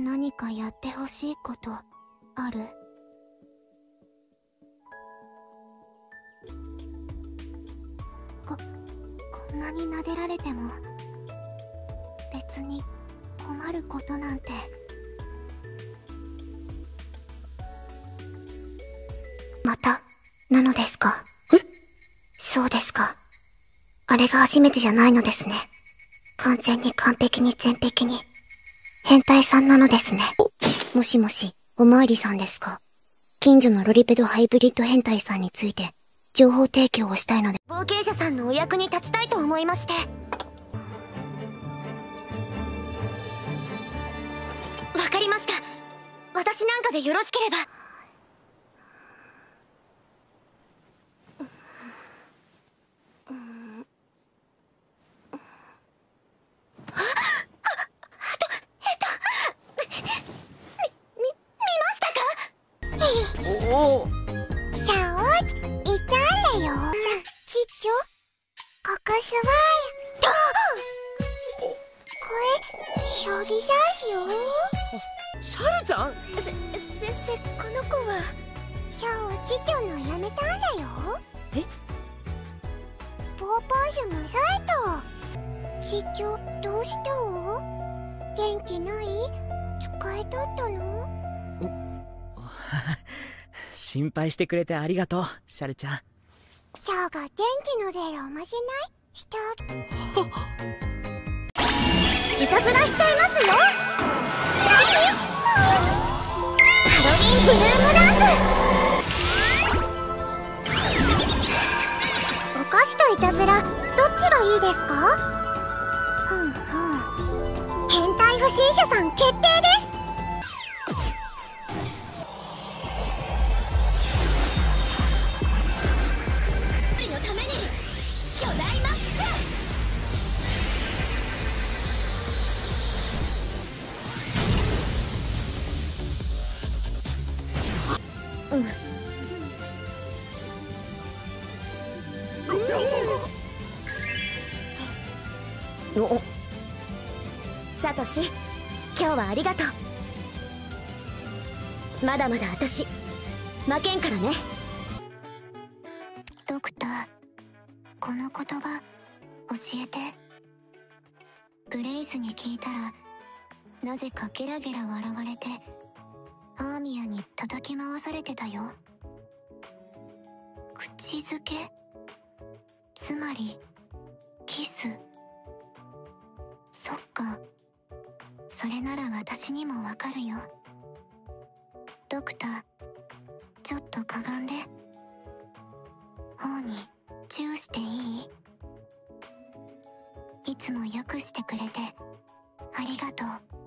何かやってほしいことある？ここんなに撫でられても別に困ることなんて。またなのですか？え？そうですか。あれが初めてじゃないのですね。完全に完璧に全璧に変態さんなのですね。もしもしおまわりさんですか？近所のロリペドハイブリッド変態さんについて情報提供をしたいので。冒険者さんのお役に立ちたいと思いまして。わかりました。私なんかでよろしければ。おおシャオいたんだよ。さちっちょここすわいこれ将棋さんしよ。シャルちゃん？せ先生この子はシャオはちっちょのやめたんだよ。え？ポーポーズもさえとちっちょどうした？お元気ない？疲れとったの？心配してくれてありがとうシャルちゃん。シャオが元気の出るおまじない？して いたずらしちゃいますよハロウィンブルームダンス。お菓子といたずらどっちがいいですか？ふんふん。変態不審者さん決定おサトシ今日はありがとう。まだまだ私負けんからね。ドクターこの言葉教えて。グレイスに聞いたらなぜかゲラゲラ笑われて。アーミアに叩き回されてたよ。口づけ？つまりキス？そっか。それなら私にもわかるよ。ドクターちょっとかがんで。頬にチューしていい？いつもよくしてくれてありがとう。